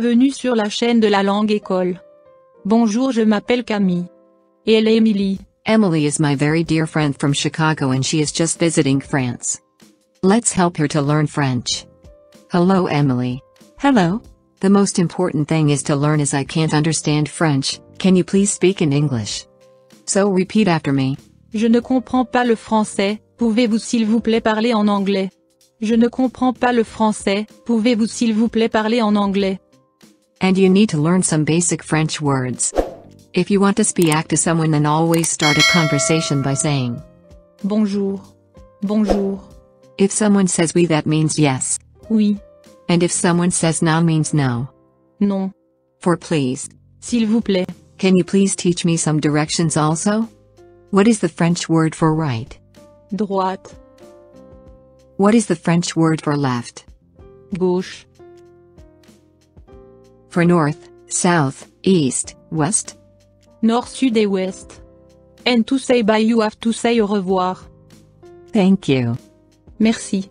Bienvenue sur la chaîne de la langue école. Bonjour, je m'appelle Camille. Et elle est Emily. Emily is my very dear friend from Chicago and she is just visiting France. Let's help her to learn French. Hello, Emily. Hello. The most important thing is to learn as I can't understand French. Can you please speak in English? So repeat after me. Je ne comprends pas le français, pouvez-vous s'il vous plaît parler en anglais? Je ne comprends pas le français, pouvez-vous s'il vous plaît parler en anglais? And you need to learn some basic French words. If you want to speak to someone then always start a conversation by saying, Bonjour. Bonjour. if someone says oui that means yes. Oui. And if someone says non means no. Non. For please. S'il vous plaît. Can you please teach me some directions also? What is the French word for right? Droite. What is the French word for left? Gauche. For north, south, east, west? Nord, sud et ouest. And to say bye you have to say au revoir. Thank you. Merci.